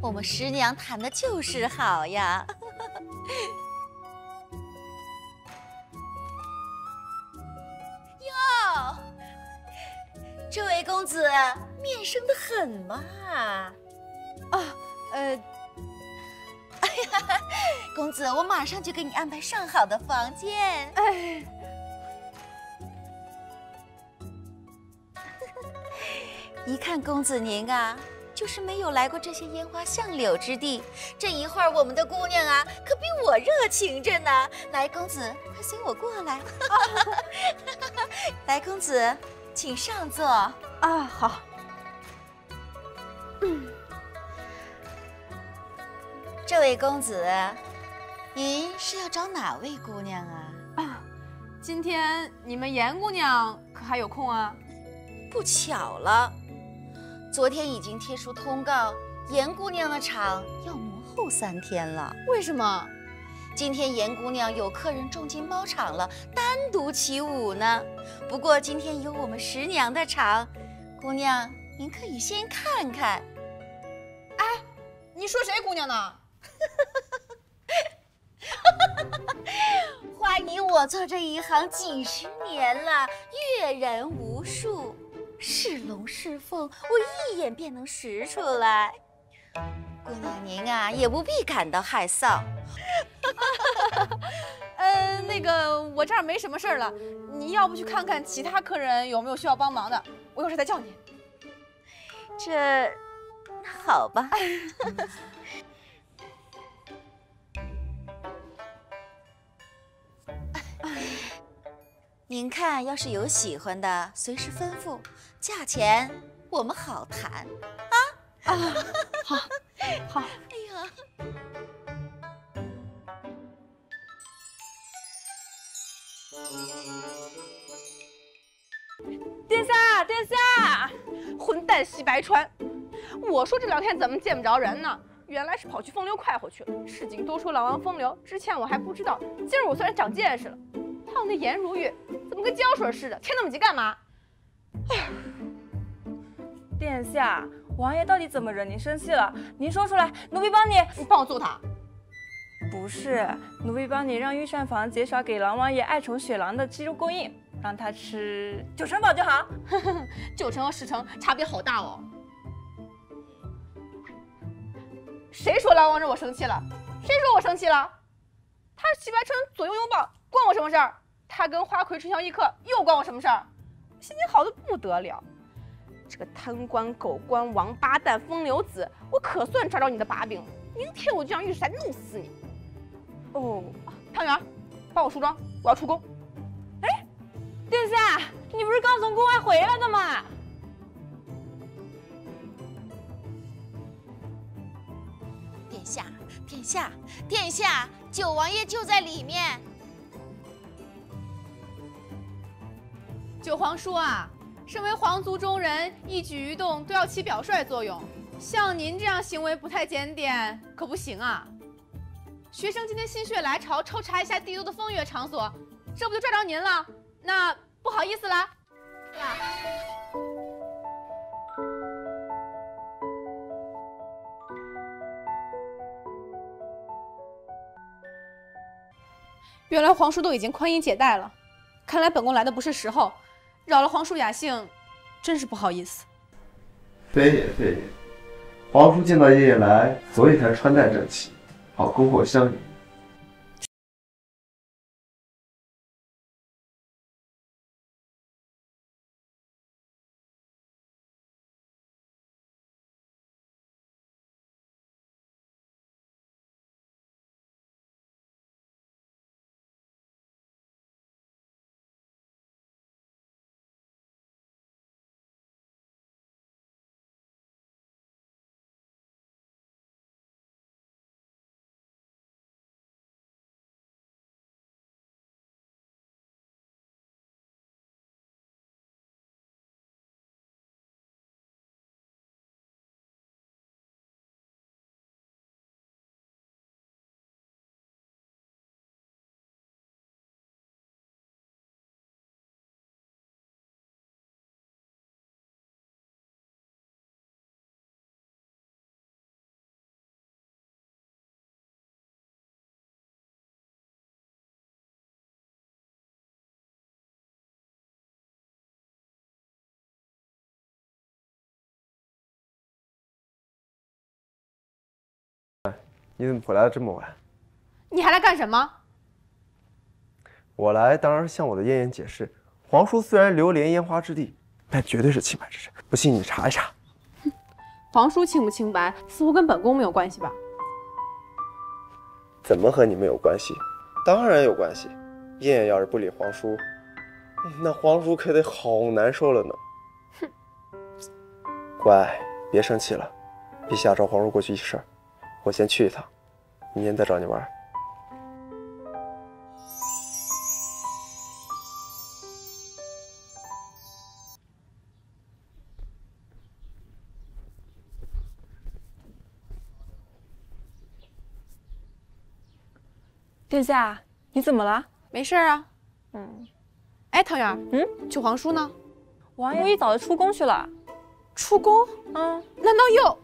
我们师娘弹的就是好呀。哟，这位公子面生的很嘛。啊，呃，哎呀，公子，我马上就给你安排上好的房间。哎，一看公子您啊，就是没有来过这些烟花巷柳之地。这一会儿我们的姑娘啊，可比我热情着呢。来，公子，快随我过来。来，公子，请上座。啊，好。这位公子，您是要找哪位姑娘啊？啊，今天你们严姑娘可还有空啊？不巧了，昨天已经贴出通告，严姑娘的场要挪后三天了。为什么？今天严姑娘有客人重金包场了，单独起舞呢。不过今天有我们十娘的场，姑娘您可以先看看。哎，你说谁姑娘呢？花姨，我做这一行几十年了，阅人无数，是龙是凤，我一眼便能识出来。姑娘您啊，也不必感到害臊。呃，那个，我这儿没什么事儿了，你要不去看看其他客人有没有需要帮忙的，我有事再叫你。这，好吧。您看，要是有喜欢的，随时吩咐，价钱我们好谈。啊啊，好，好。哎呀，殿下，殿下，混蛋西白川！我说这两天怎么见不着人呢？原来是跑去风流快活去了。市井都说老王风流，之前我还不知道，今儿我算是长见识了。还有那颜如玉，怎么跟胶水似的？添那么急干嘛？哎，殿下，王爷到底怎么惹您生气了？您说出来，奴婢帮你。你帮我揍他？不是，奴婢帮你让御膳房减少给狼王爷爱宠雪狼的鸡肉供应，让他吃九成饱就好。九成和十成差别好大哦。谁说狼王惹我生气了？谁说我生气了？他是齐白川左右拥抱。关我什么事儿？他跟花魁春宵一刻，又关我什么事儿？心情好的不得了。这个贪官、狗官、王八蛋、风流子，我可算抓着你的把柄了。明天我就让御膳弄死你。哦，汤圆，帮我梳妆，我要出宫。哎，殿下，你不是刚从宫外回来的吗？殿下，殿下，殿下，九王爷就在里面。九皇叔啊，身为皇族中人，一举一动都要起表率作用。像您这样行为不太检点，可不行啊！学生今天心血来潮，抽查一下帝都的风月场所，这不就抓着您了？那不好意思啦。原来皇叔都已经宽衣解带了，看来本宫来的不是时候。扰了皇叔雅兴，真是不好意思。非也非也，皇叔见到爷爷来，所以才穿戴整齐，好恭候相迎。你怎么回来的这么晚？你还来干什么？我来当然是向我的燕燕解释，皇叔虽然流连烟花之地，但绝对是清白之身。不信你查一查。皇叔清不清白，似乎跟本宫没有关系吧？怎么和你们有关系？当然有关系。燕燕要是不理皇叔，那皇叔可得好难受了呢。哼，乖，别生气了。陛下找皇叔过去议事，我先去一趟，明天再找你玩。殿下，你怎么了？没事啊。嗯，哎，唐媛，嗯，九皇叔呢？王爷一早就出宫去了。出宫？嗯，难道又？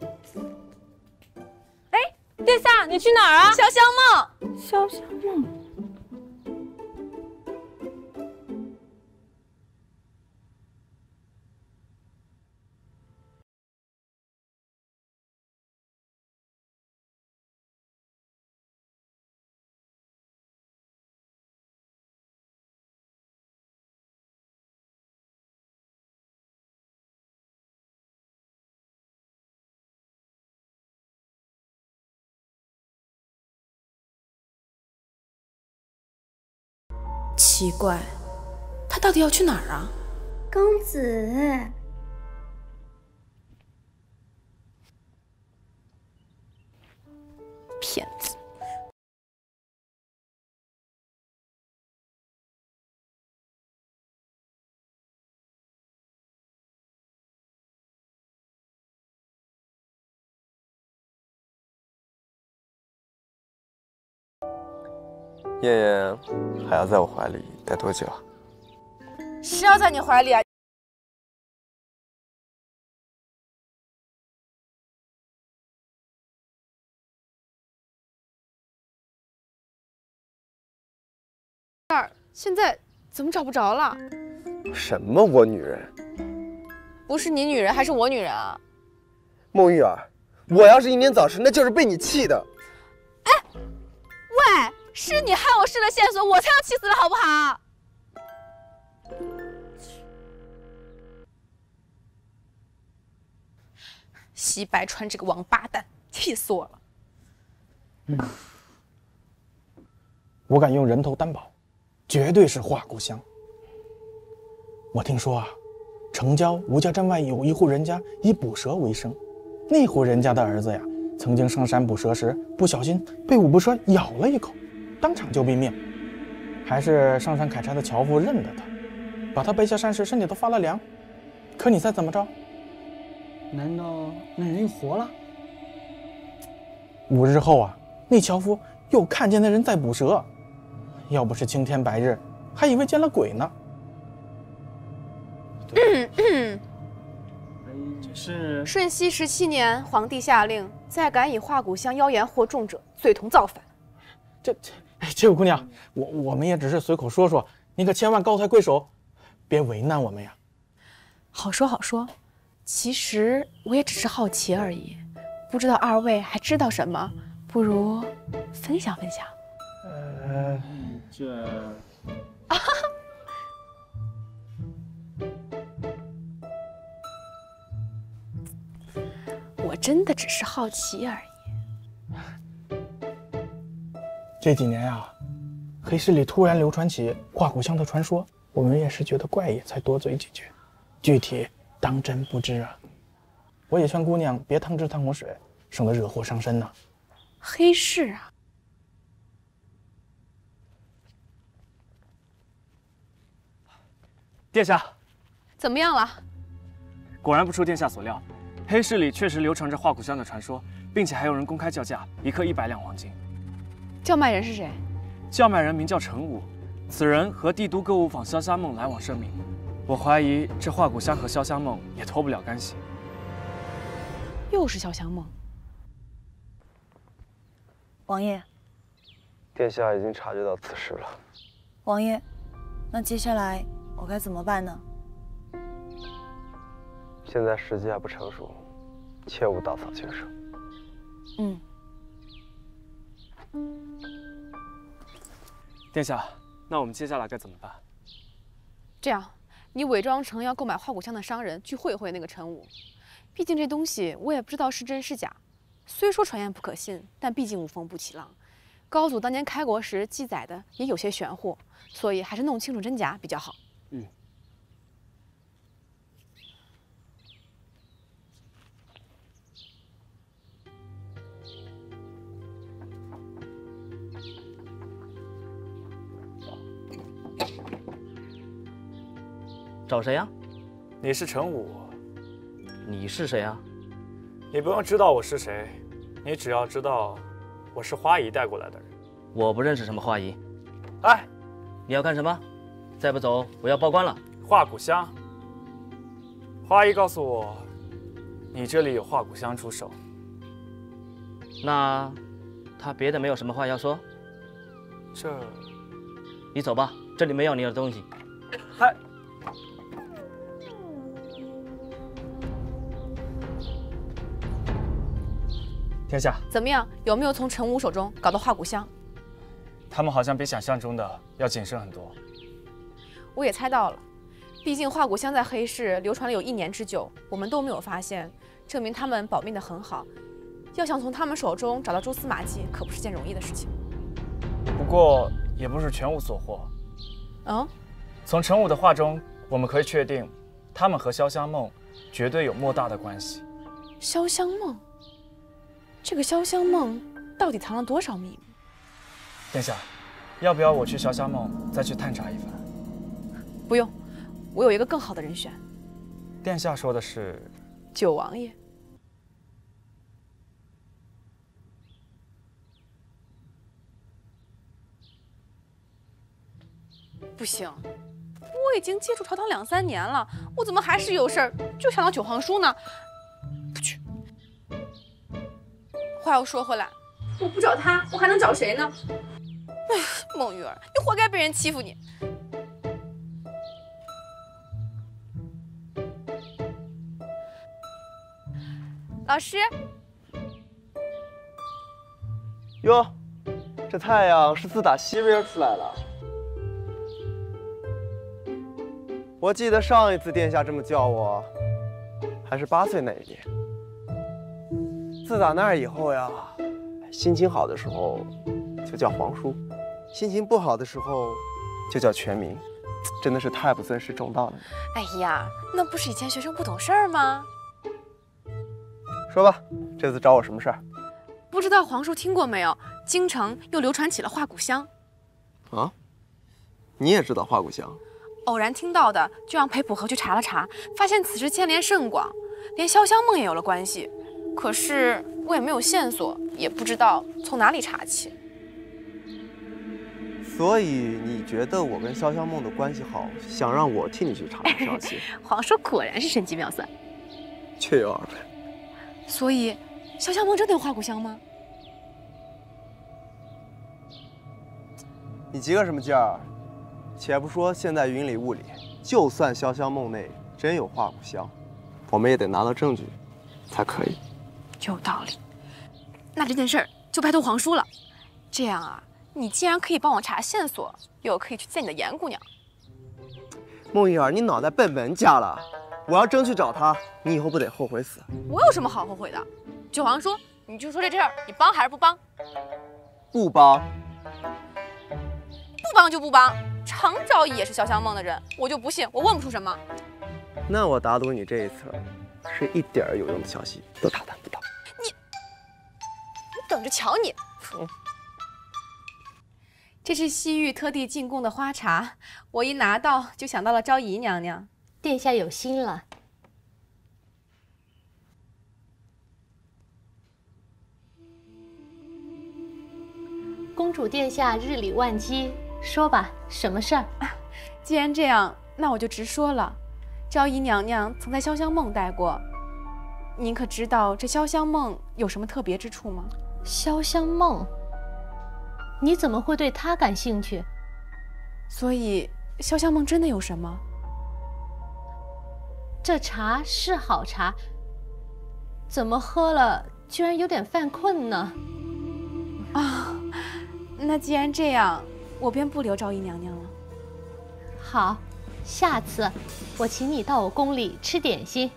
哎，殿下，你去哪儿啊？潇湘梦，潇湘梦。奇怪，他到底要去哪儿啊？公子，骗子！燕燕还要在我怀里待多久？谁要在你怀里啊？儿现在怎么找不着了？什么我女人？不是你女人还是我女人啊？孟玉儿，我要是英年早逝，那就是被你气的。哎喂，是你害我失了线索，我才要气死了，好不好？西白川这个王八蛋，气死我了！我敢用人头担保，绝对是化骨香。我听说啊，城郊吴家镇外有一户人家以捕蛇为生，那户人家的儿子呀，曾经上山捕蛇时不小心被五步蛇咬了一口，当场就毙命。还是上山砍柴的樵夫认得他，把他背下山时身体都发了凉。可你猜怎么着？难道那人又活了？五日后啊，那樵夫又看见那人在捕蛇，要不是青天白日，还以为见了鬼呢。这是顺熙十七年，皇帝下令，再敢以化骨香妖言惑众者，罪同造反。这这，哎，这位姑娘，我我们也只是随口说说，你可千万高抬贵手，别为难我们呀。好说好说，其实我也只是好奇而已，不知道二位还知道什么，不如分享分享。呃，这 我真的只是好奇而已。这几年呀、黑市里突然流传起化骨香的传说，我们也是觉得怪异，才多嘴几句。具体当真不知啊。我也劝姑娘别趟这趟浑水，省得惹祸上身呢。黑市啊，殿下，怎么样了？果然不出殿下所料，黑市里确实流传着化骨香的传说，并且还有人公开叫价，一克一百两黄金。叫卖人是谁？叫卖人名叫陈武，此人和帝都歌舞坊潇湘梦来往甚密，我怀疑这化骨香和潇湘梦也脱不了干系。又是潇湘梦。王爷，殿下已经察觉到此事了。王爷，那接下来我该怎么办呢？现在时机还不成熟，切勿打草惊蛇。嗯，殿下，那我们接下来该怎么办？这样，你伪装成要购买花果香的商人去会会那个陈武。毕竟这东西我也不知道是真是假，虽说传言不可信，但毕竟无风不起浪。高祖当年开国时记载的也有些玄乎，所以还是弄清楚真假比较好。嗯。找谁呀？你是陈武。你是谁啊？你不用知道我是谁，你只要知道我是花姨带过来的人。我不认识什么花姨。哎，你要干什么？再不走，我要报官了。化骨香。花姨告诉我，你这里有化骨香出手。那他别的没有什么话要说？这，你走吧，这里没有你的东西。嗨。殿下，怎么样？有没有从陈武手中搞到化骨香？他们好像比想象中的要谨慎很多。我也猜到了，毕竟化骨香在黑市流传了有一年之久，我们都没有发现，证明他们保密的很好。要想从他们手中找到蛛丝马迹，可不是件容易的事情。不过也不是全无所获。嗯？从陈武的话中，我们可以确定，他们和潇湘梦绝对有莫大的关系。潇湘梦。这个潇湘梦到底藏了多少秘密？殿下，要不要我去潇湘梦再去探查一番？不用，我有一个更好的人选。殿下说的是九王爷。不行，我已经接触朝堂两三年了，我怎么还是有事儿就想到九皇叔呢？话又说回来，我不找他，我还能找谁呢？哎呀，孟玉儿，你活该被人欺负你！老师，哟，这太阳是自打西边出来了。我记得上一次殿下这么叫我，还是八岁那一年。自打那以后呀，心情好的时候就叫皇叔，心情不好的时候就叫全名，真的是太不尊师重道了。哎呀，那不是以前学生不懂事儿吗？说吧，这次找我什么事儿？不知道皇叔听过没有？京城又流传起了化骨香。啊？你也知道化骨香？偶然听到的，就让裴普和去查了查，发现此事牵连甚广，连潇湘梦也有了关系。可是我也没有线索，也不知道从哪里查起。所以你觉得我跟潇湘梦的关系好，想让我替你去查这消息？皇叔果然是神机妙算，确有耳闻。所以潇湘梦真的有花骨香吗？你急个什么劲儿？且不说现在云里雾里，就算潇湘梦内真有化骨香，我们也得拿到证据才可以。有道理，那这件事儿就拜托皇叔了。这样啊，你既然可以帮我查线索，又可以去见你的严姑娘。梦玉儿，你脑袋被门夹了！我要真去找她，你以后不得后悔死？我有什么好后悔的？九皇叔，你就说这事儿，你帮还是不帮？不帮。不帮就不帮。常昭义也是潇湘梦的人，我就不信我问不出什么。那我打赌你这一次，是一点有用的消息都打探不到。等着瞧你！这是西域特地进贡的花茶，我一拿到就想到了昭仪娘娘。殿下有心了。公主殿下日理万机，说吧，什么事儿？既然这样，那我就直说了。昭仪娘娘曾在潇湘梦待过，您可知道这潇湘梦有什么特别之处吗？潇湘梦，你怎么会对他感兴趣？所以，潇湘梦真的有什么？这茶是好茶，怎么喝了居然有点犯困呢？啊，那既然这样，我便不留昭仪娘娘了。好，下次我请你到我宫里吃点心。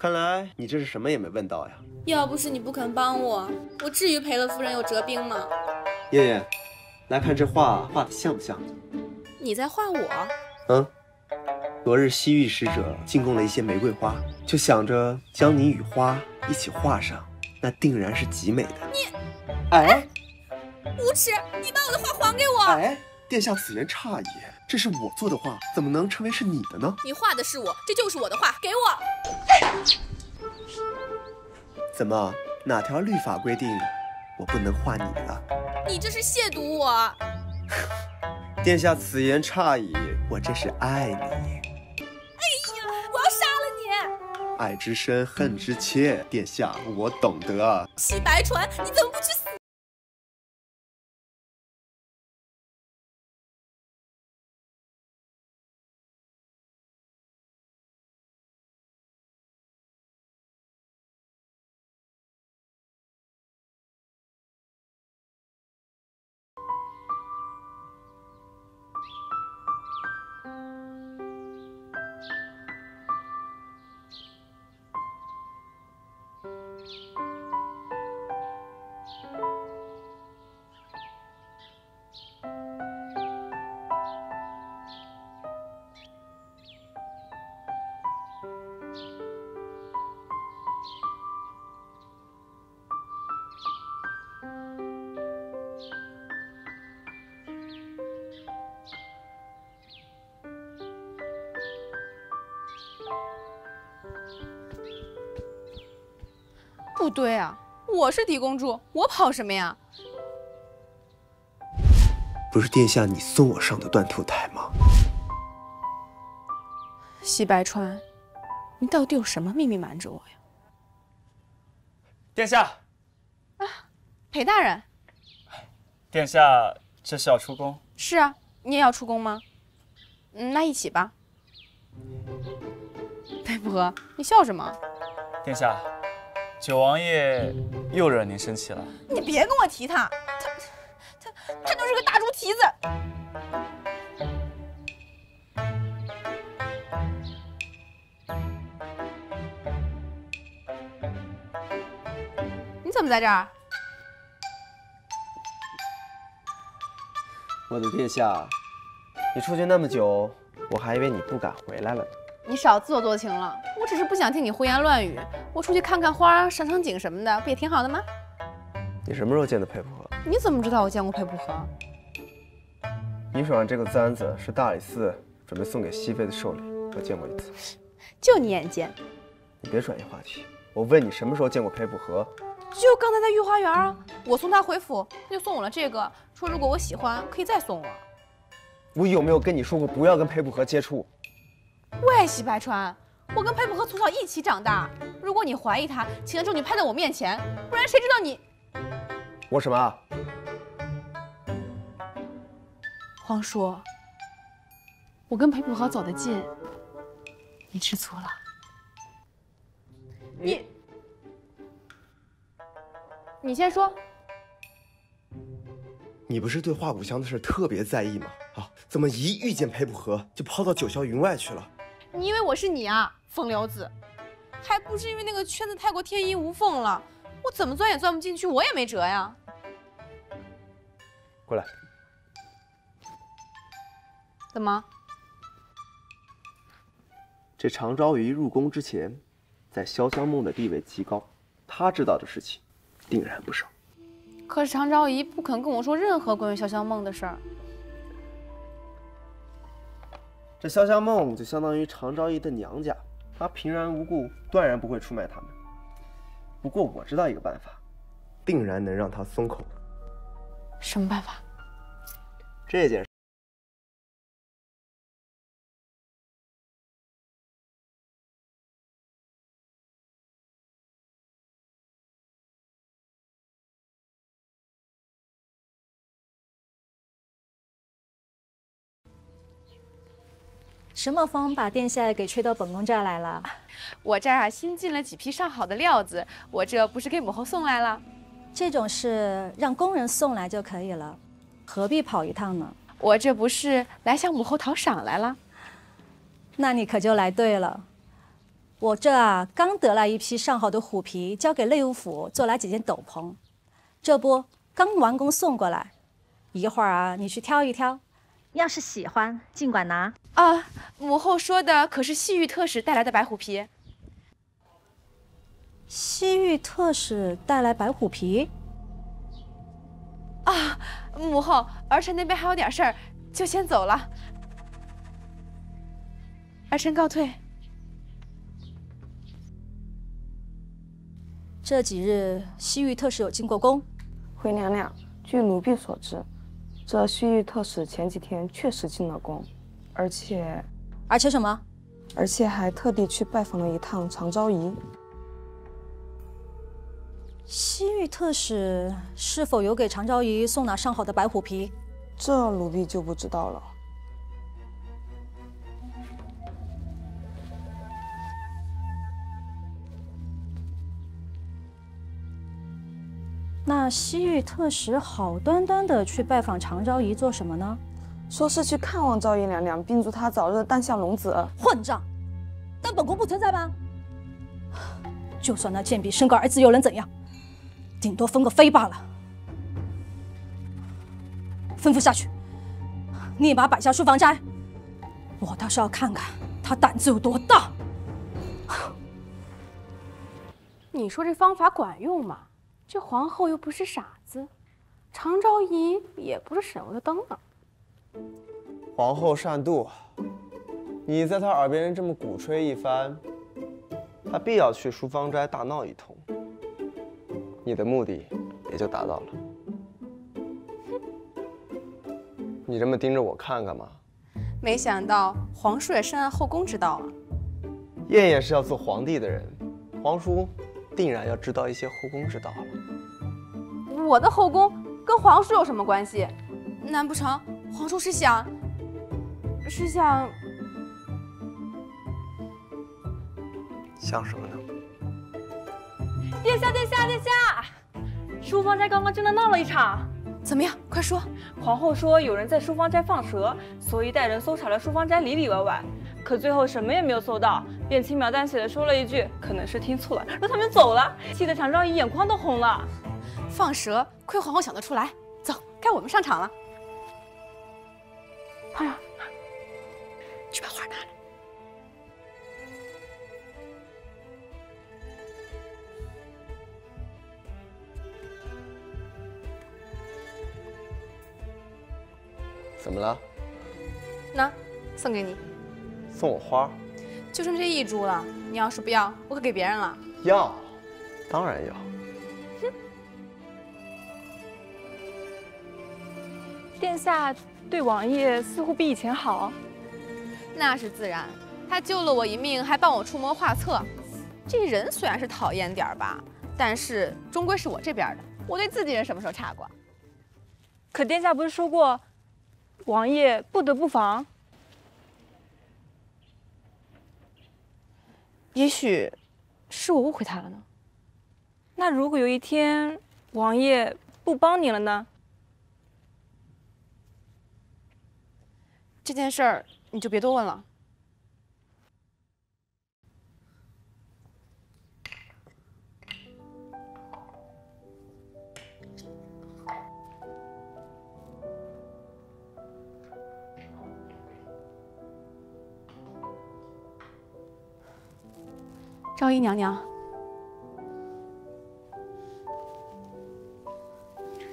看来你这是什么也没问到呀。要不是你不肯帮我，我至于赔了夫人又折兵吗？燕燕，来看这画画的像不像？你在画我？嗯。昨日西域使者进贡了一些玫瑰花，就想着将你与花一起画上，那定然是极美的。你，哎，无耻！你把我的画还给我！哎，殿下此言差矣，这是我做的画，怎么能称为是你的呢？你画的是我，这就是我的画，给我！怎么？哪条律法规定我不能画你了？你这是亵渎我！殿下此言差矣，我这是爱你。哎呀，我要杀了你爱之深，恨之切。殿下，我懂得。洗白船，你怎么不去不对啊，我是狄公主，我跑什么呀？不是殿下你送我上的断头台吗？西白川，你到底有什么秘密瞒着我呀？殿下，啊，裴大人，殿下这是要出宫？是啊，你也要出宫吗？嗯，那一起吧。裴 不和，你笑什么？殿下。九王爷又惹您生气了。你别跟我提他，他他他就是个大猪蹄子。你怎么在这儿？我的殿下，你出去那么久，我还以为你不敢回来了呢。你少自作多情了，我只是不想听你胡言乱语。我出去看看花，赏赏景什么的，不也挺好的吗？你什么时候见的裴普和？你怎么知道我见过裴普和？你手上这个簪子是大理寺准备送给熹妃的寿礼，我见过一次。就你眼尖。你别转移话题，我问你什么时候见过裴普和？就刚才在御花园啊！我送他回府，他就送我了这个，说如果我喜欢可以再送我。我有没有跟你说过不要跟裴普和接触？喂，西白川，我跟裴普和从小一起长大。如果你怀疑他，请将证据拍在我面前，不然谁知道你？我什么？皇叔，我跟裴普和走得近，你吃醋了？你，你先说。你不是对画骨香的事特别在意吗？啊，怎么一遇见裴普和就抛到九霄云外去了？你以为我是你啊，风流子？还不是因为那个圈子太过天衣无缝了，我怎么钻也钻不进去，我也没辙呀。过来。怎么？这常昭仪入宫之前，在潇湘梦的地位极高，她知道的事情定然不少。可是常昭仪不肯跟我说任何关于潇湘梦的事儿。这潇湘梦就相当于常昭仪的娘家，她平然无故，断然不会出卖他们。不过我知道一个办法，定然能让他松口。什么办法？这件什么风把殿下给吹到本宫这儿来了？我这儿啊新进了几批上好的料子，我这不是给母后送来了。这种事让工人送来就可以了，何必跑一趟呢？我这不是来向母后讨赏来了。那你可就来对了。我这啊刚得来一批上好的虎皮，交给内务府做来几件斗篷，这不刚完工送过来。一会儿啊，你去挑一挑，要是喜欢尽管拿啊。母后说的可是西域特使带来的白虎皮。西域特使带来白虎皮？啊，母后，儿臣那边还有点事儿，就先走了。儿臣告退。这几日西域特使有进过宫？回娘娘，据奴婢所知。这西域特使前几天确实进了宫，而且，而且什么？而且还特地去拜访了一趟常昭仪。西域特使是否有给常昭仪送拿上好的白虎皮？这奴婢就不知道了。那西域特使好端端的去拜访常昭仪做什么呢？说是去看望昭仪娘娘，并祝她早日诞下龙子。混账！但本宫不存在吗？就算那贱婢生个儿子，又能怎样？顶多封个妃罢了。吩咐下去，立马摆下书房斋。我倒是要看看他胆子有多大。你说这方法管用吗？这皇后又不是傻子，常昭仪也不是省油的灯啊。皇后善妒，你在她耳边这么鼓吹一番，她必要去淑芳斋大闹一通，你的目的也就达到了。你这么盯着我看干嘛？没想到皇叔也深谙后宫之道啊。燕燕是要做皇帝的人，皇叔。定然要知道一些后宫之道了。我的后宫跟皇叔有什么关系？难不成皇叔是想是想想什么呢？殿下，殿下，殿下！淑芳斋刚刚真的闹了一场，怎么样？快说！皇后说有人在淑芳斋放蛇，所以带人搜查了淑芳斋里里外外。可最后什么也没有搜到，便轻描淡写的说了一句：“可能是听错了。”让他们走了，气得常昭仪眼眶都红了。放蛇，亏皇后想得出来。走，该我们上场了。哎呀，去把花拿来。怎么了？那，送给你。送我花，就剩这一株了。你要是不要，我可给别人了。要，当然要。哼，殿下对王爷似乎比以前好。那是自然，他救了我一命，还帮我出谋划策。这人虽然是讨厌点儿吧，但是终归是我这边的。我对自己人什么时候差过？可殿下不是说过，王爷不得不防？也许是我误会他了呢。那如果有一天王爷不帮你了呢？这件事儿你就别多问了。昭仪娘娘，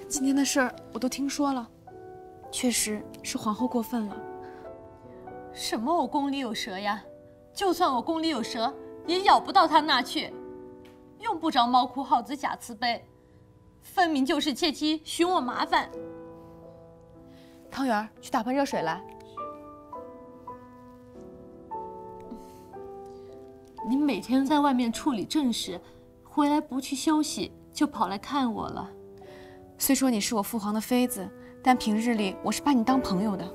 今天的事儿我都听说了，确实是皇后过分了。什么？我宫里有蛇呀？就算我宫里有蛇，也咬不到他那去。用不着猫哭耗子假慈悲，分明就是借机寻我麻烦。汤圆，去打盆热水来。你每天在外面处理正事，回来不去休息，就跑来看我了。虽说你是我父皇的妃子，但平日里我是把你当朋友的。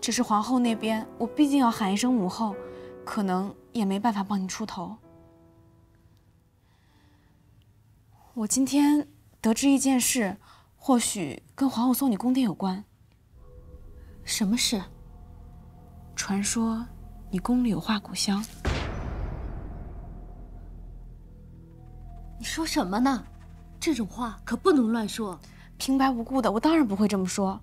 只是皇后那边，我毕竟要喊一声母后，可能也没办法帮你出头。我今天得知一件事，或许跟皇后送你宫殿有关。什么事？传说你宫里有化骨香。你说什么呢？这种话可不能乱说。平白无故的，我当然不会这么说。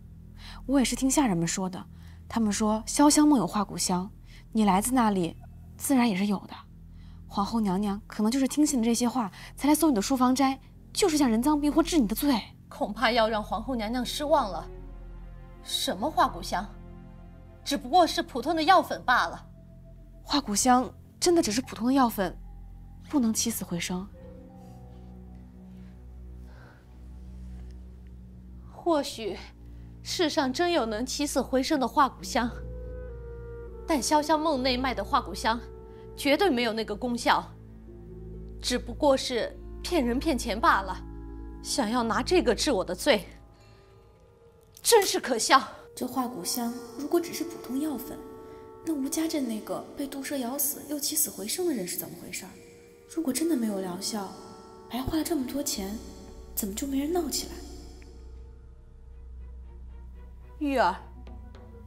我也是听下人们说的，他们说潇湘梦有化骨香，你来自那里，自然也是有的。皇后娘娘可能就是听信了这些话，才来搜你的书房斋，就是想人赃并获治你的罪。恐怕要让皇后娘娘失望了。什么化骨香？只不过是普通的药粉罢了。化骨香真的只是普通的药粉，不能起死回生。或许，世上真有能起死回生的化骨香，但潇湘梦内卖的化骨香，绝对没有那个功效。只不过是骗人骗钱罢了，想要拿这个治我的罪，真是可笑。这化骨香如果只是普通药粉，那吴家镇那个被毒蛇咬死又起死回生的人是怎么回事？如果真的没有疗效，白花了这么多钱，怎么就没人闹起来？玉儿，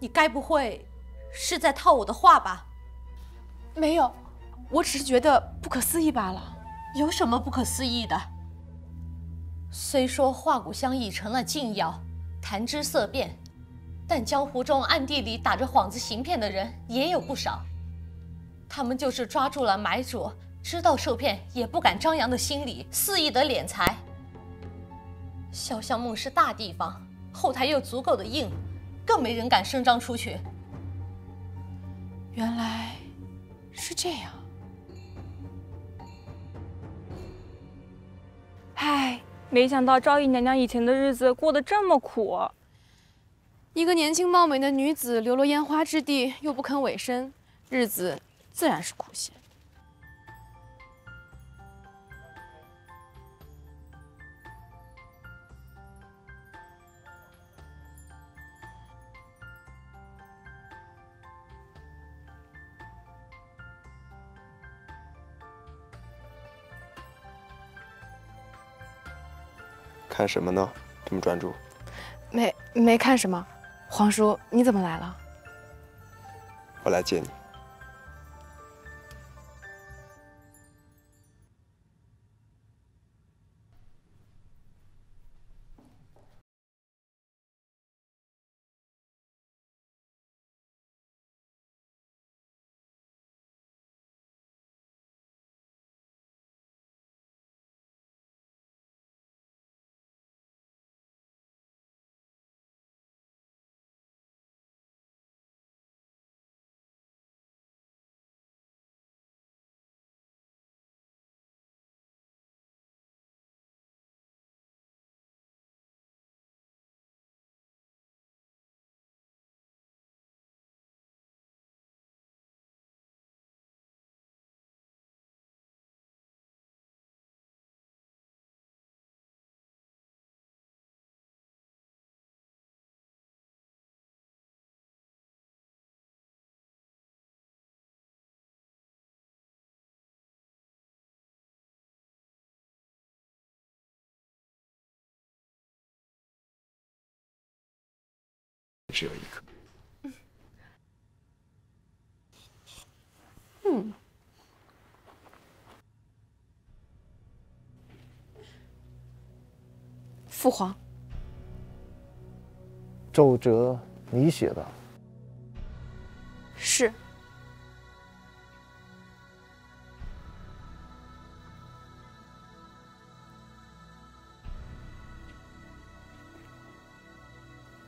你该不会是在套我的话吧？没有，我只是觉得不可思议罢了。有什么不可思议的？虽说化骨香已成了禁药，谈之色变，但江湖中暗地里打着幌子行骗的人也有不少。他们就是抓住了买主，知道受骗也不敢张扬的心理，肆意的敛财。潇湘梦是大地方。后台又足够的硬，更没人敢声张出去。原来是这样。唉，没想到昭仪娘娘以前的日子过得这么苦。一个年轻貌美的女子流落烟花之地，又不肯委身，日子自然是苦些。看什么呢？这么专注？没没看什么。黄叔，你怎么来了？我来接你。只有一个。嗯。父皇。奏折你写的？是。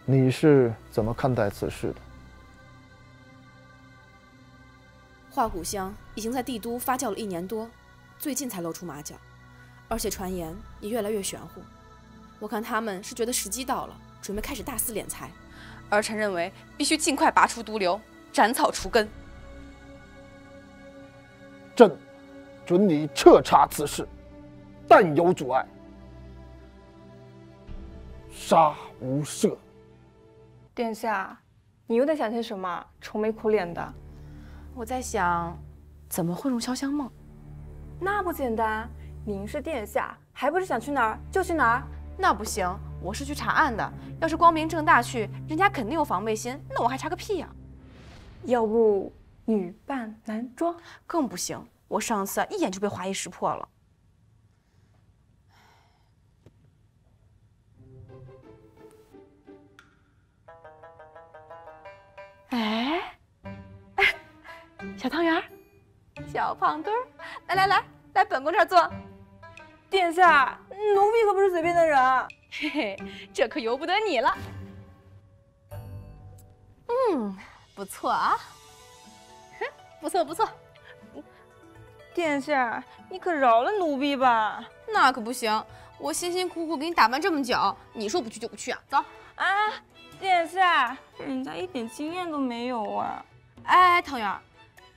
你是怎么看待此事的？化骨香已经在帝都发酵了一年多，最近才露出马脚，而且传言也越来越玄乎。我看他们是觉得时机到了，准备开始大肆敛财。儿臣认为必须尽快拔除毒瘤，斩草除根。朕准你彻查此事，但有阻碍，杀无赦。殿下，你又在想些什么？愁眉苦脸的。我在想，怎么混入潇湘梦？那不简单，您是殿下，还不是想去哪儿就去哪儿？那不行，我是去查案的。要是光明正大去，人家肯定有防备心，那我还查个屁呀！要不女扮男装更不行。我上次啊，一眼就被华裔识破了。哎，小汤圆，小胖墩儿，来来来，来本宫这儿坐。殿下，奴婢可不是随便的人，嘿嘿，这可由不得你了。嗯，不错啊，哼，不错不错。殿下，你可饶了奴婢吧？那可不行，我辛辛苦苦给你打扮这么久，你说不去就不去啊？走啊！殿下，人家一点经验都没有啊！哎，汤圆，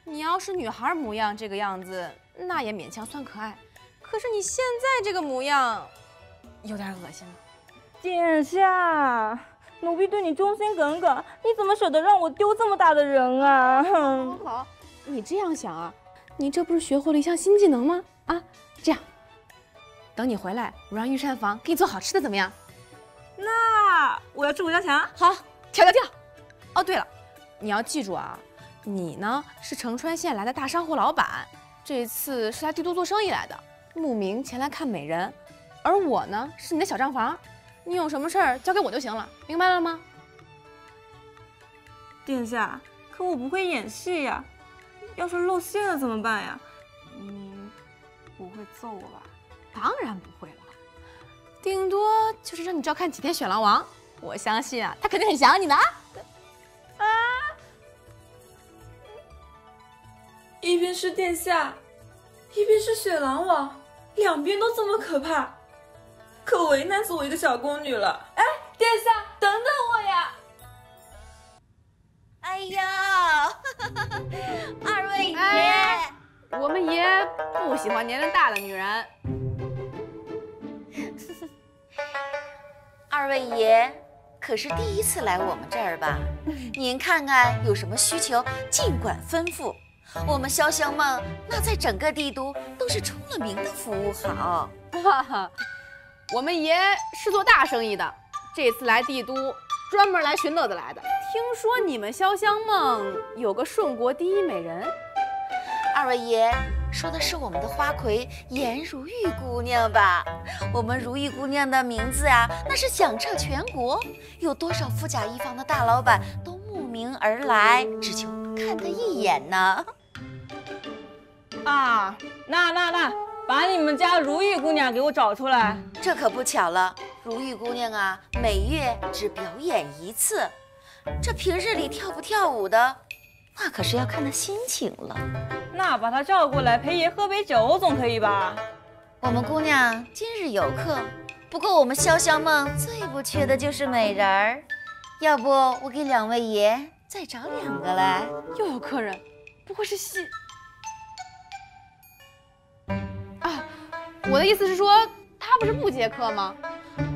你要是女孩模样这个样子，那也勉强算可爱。可是你现在这个模样，有点恶心了。殿下，奴婢对你忠心耿耿，你怎么舍得让我丢这么大的人啊？好，好，你这样想啊？你这不是学会了一项新技能吗？啊，这样，等你回来，我让御膳房给你做好吃的，怎么样？那我要吃五家强。好，跳跳跳。哦，对了，你要记住啊，你呢是城川县来的大商户老板，这次是来帝都做生意来的。慕名前来看美人，而我呢是你的小账房，你有什么事儿交给我就行了，明白了吗？殿下，可我不会演戏呀，要是露馅了怎么办呀？你不会揍我吧？当然不会了，顶多就是让你照看几天雪狼王，我相信啊，他肯定很想你的啊。啊！一边是殿下。一边是雪狼王，两边都这么可怕，可为难死我一个小宫女了。哎，殿下，等等我呀！哎呀，二位爷，我们爷不喜欢年龄大的女人。二位爷可是第一次来我们这儿吧？您看看有什么需求，尽管吩咐。我们潇湘梦那在整个帝都都是出了名的服务好。哈哈，我们爷是做大生意的，这次来帝都专门来寻乐子来的。听说你们潇湘梦有个顺国第一美人，二位爷说的是我们的花魁颜如玉姑娘吧？我们如玉姑娘的名字啊，那是响彻全国，有多少富甲一方的大老板都慕名而来，只求看她一眼呢。啊，那那那，把你们家如玉姑娘给我找出来。这可不巧了，如玉姑娘啊，每月只表演一次，这平日里跳不跳舞的，那可是要看她心情了。那把她叫过来陪爷喝杯酒总可以吧？我们姑娘今日有客，不过我们潇湘梦最不缺的就是美人儿，要不我给两位爷再找两个来。又有客人，不会是戏？我的意思是说，她不是不接客吗？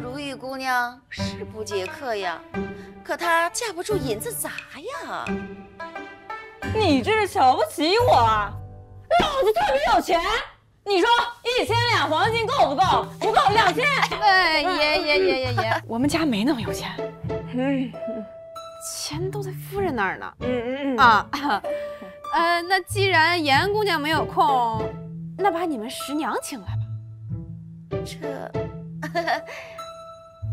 如玉姑娘是不接客呀，可她架不住银子砸呀。你这是瞧不起我啊？老子特别有钱，你说一千两黄金够不够？不够，两千。哎，爷爷爷爷爷，我们家没那么有钱，钱都在夫人那儿呢。嗯嗯嗯啊，呃，那既然严姑娘没有空，那把你们十娘请来吧。这，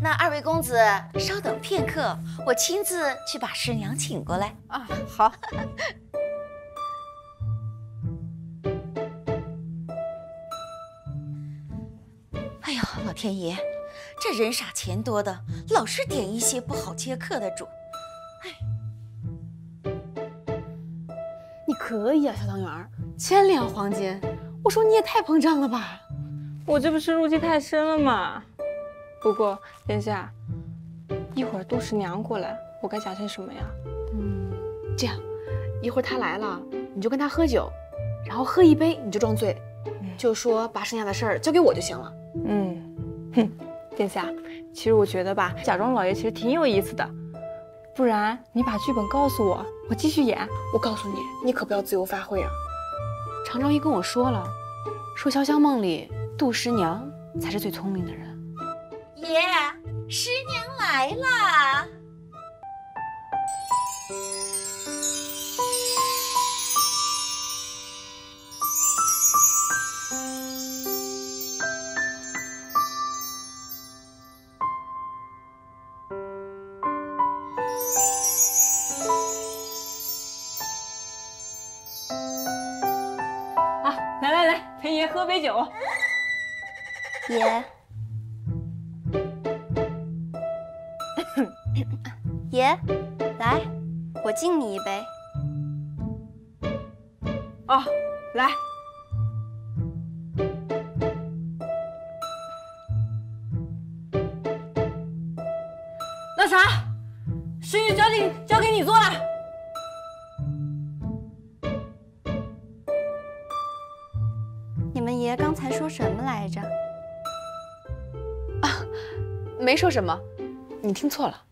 那二位公子稍等片刻，我亲自去把师娘请过来啊。好。哎呦，老天爷，这人傻钱多的，老是点一些不好接客的主。哎，你可以啊，小汤圆，千两黄金，我说你也太膨胀了吧。我这不是入戏太深了吗？不过殿下，一会儿杜十娘过来，我该讲些什么呀？嗯，这样，一会儿她来了，你就跟她喝酒，然后喝一杯你就装醉，就说把剩下的事儿交给我就行了。嗯，哼，殿下，其实我觉得吧，假装老爷其实挺有意思的。不然你把剧本告诉我，我继续演。我告诉你，你可不要自由发挥啊！常昭仪跟我说了，说《潇湘梦》里杜十娘才是最聪明的人。爷，十娘来啦！啊，来来来，陪爷喝杯酒。爷，爷，来，我敬你一杯。哦，来。那啥，生意交给交给你做了。你们爷刚才说什么来着？啊没说什么，你听错了。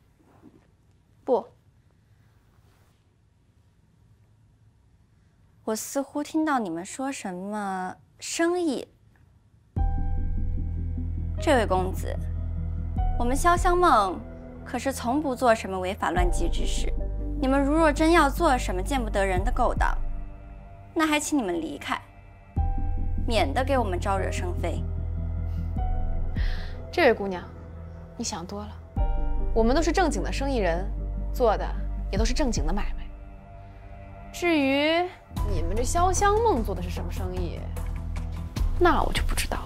不，我似乎听到你们说什么生意。这位公子，我们潇湘梦可是从不做什么违法乱纪之事。你们如若真要做什么见不得人的勾当，那还请你们离开，免得给我们招惹生非。这位姑娘，你想多了，我们都是正经的生意人，做的也都是正经的买卖。至于你们这潇湘梦做的是什么生意，那我就不知道了。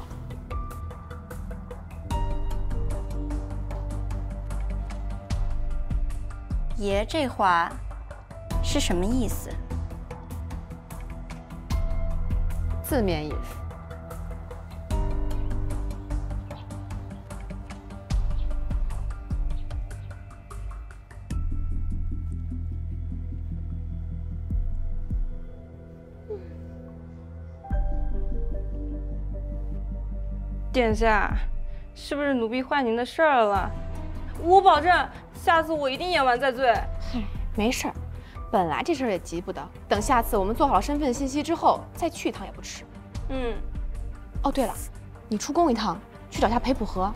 爷这话是什么意思？字面意思。殿下，是不是奴婢坏您的事儿了？我保证，下次我一定演完再醉。嗨，没事儿，本来这事儿也急不得，等下次我们做好了身份信息之后再去一趟也不迟。嗯。哦，对了，你出宫一趟，去找下裴普和，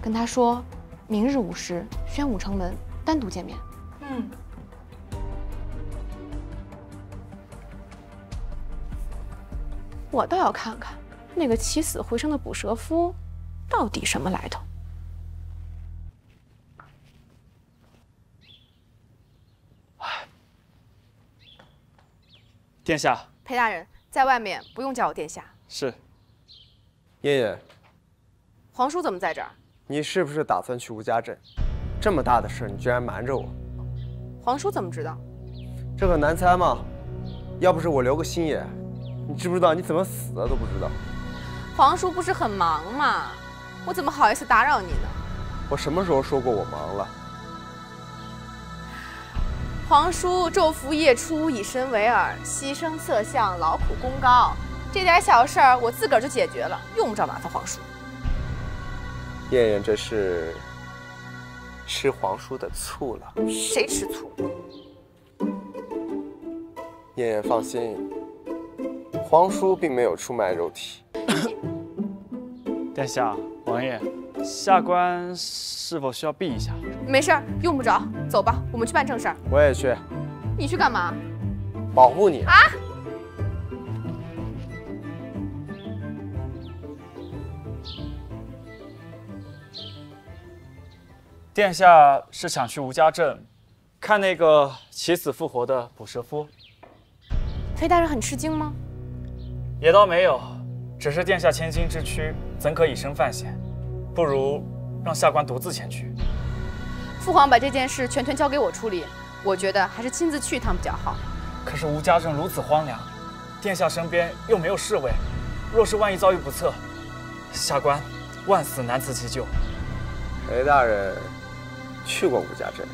跟他说，明日午时宣武城门单独见面。嗯。我倒要看看那个起死回生的捕蛇夫到底什么来头。殿下，裴大人在外面不用叫我殿下。是。燕燕，皇叔怎么在这儿？你是不是打算去吴家镇？这么大的事，你居然瞒着我。皇叔怎么知道？这很难猜吗？要不是我留个心眼，你知不知道你怎么死的都不知道。皇叔不是很忙吗？我怎么好意思打扰你呢？我什么时候说过我忙了？皇叔昼伏夜出，以身为饵，牺牲色相，劳苦功高，这点小事儿我自个儿就解决了，用不着麻烦皇叔。燕燕这是吃皇叔的醋了？谁吃醋？燕燕放心，皇叔并没有出卖肉体。殿下，王爷，下官是否需要避一下？没事儿，用不着。走吧，我们去办正事儿。我也去。你去干嘛？保护你啊！殿下是想去吴家镇，看那个起死复活的捕蛇夫？裴大人很吃惊吗？也倒没有，只是殿下千金之躯，怎可以身犯险？不如让下官独自前去。父皇把这件事全权交给我处理，我觉得还是亲自去一趟比较好。可是吴家镇如此荒凉，殿下身边又没有侍卫，若是万一遭遇不测，下官万死难辞其咎。裴大人去过吴家镇，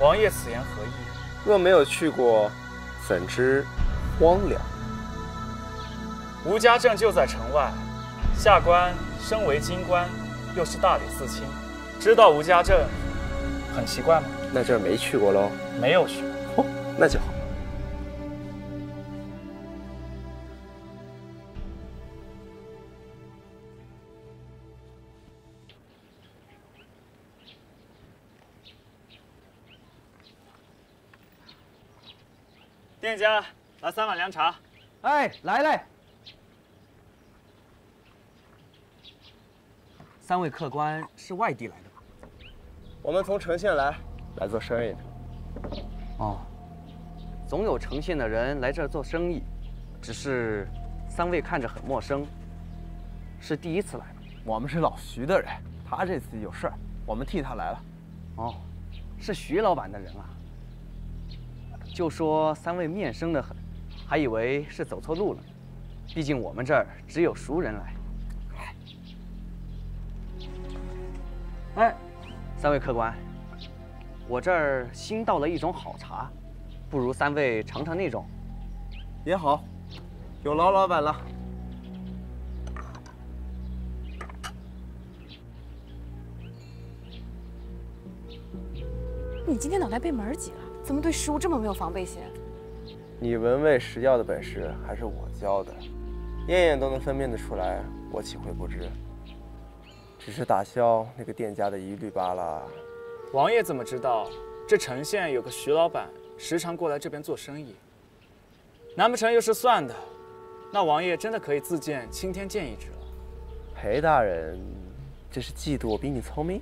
王爷此言何意？若没有去过，怎知荒凉？吴家镇就在城外，下官身为京官，又是大理寺卿，知道吴家镇，很奇怪吗？那这儿没去过喽。没有去。哦，那就好。店家，来三碗凉茶。哎，来来。三位客官是外地来的吧？我们从城县来，来做生意的。哦，总有城县的人来这儿做生意，只是三位看着很陌生，是第一次来吗？我们是老徐的人，他这次有事儿，我们替他来了。哦，是徐老板的人啊。就说三位面生的很，还以为是走错路了。毕竟我们这儿只有熟人来。三位客官，我这儿新到了一种好茶，不如三位尝尝那种。也好，有劳老板了。你今天脑袋被门挤了，怎么对食物这么没有防备心？你闻味识药的本事还是我教的，燕燕都能分辨得出来，我岂会不知？只是打消那个店家的疑虑罢了。王爷怎么知道这城县有个徐老板时常过来这边做生意？难不成又是算的？那王爷真的可以自荐青天剑一职了。裴大人，这是嫉妒我比你聪明？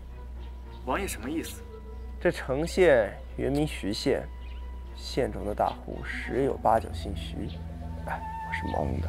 王爷什么意思？这城县原名徐县，县中的大户十有八九姓徐。哎，我是蒙的。